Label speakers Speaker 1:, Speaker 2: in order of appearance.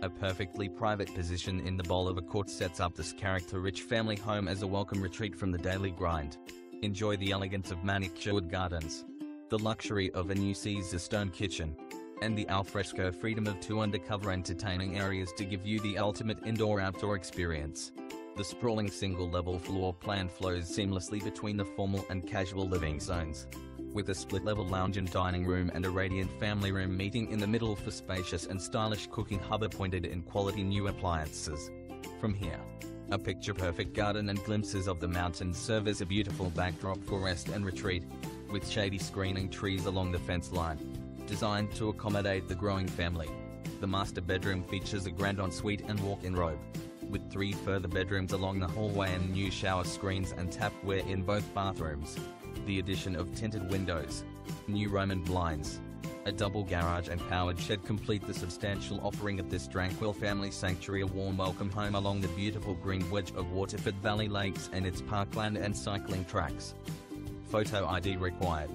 Speaker 1: A perfectly private position in the bowl of a court sets up this character-rich family home as a welcome retreat from the daily grind. Enjoy the elegance of manicured gardens, the luxury of a new Caesarstone kitchen, and the alfresco freedom of two undercover entertaining areas to give you the ultimate indoor-outdoor experience. The sprawling single-level floor plan flows seamlessly between the formal and casual living zones with a split-level lounge and dining room and a radiant family room meeting in the middle for spacious and stylish cooking hub appointed in quality new appliances. From here, a picture-perfect garden and glimpses of the mountains serve as a beautiful backdrop for rest and retreat, with shady screening trees along the fence line, designed to accommodate the growing family. The master bedroom features a grand ensuite and walk-in robe, with three further bedrooms along the hallway and new shower screens and tapware in both bathrooms the addition of tinted windows, new Roman blinds, a double garage and powered shed complete the substantial offering of this tranquil family sanctuary a warm welcome home along the beautiful green wedge of Waterford Valley Lakes and its parkland and cycling tracks. Photo ID required.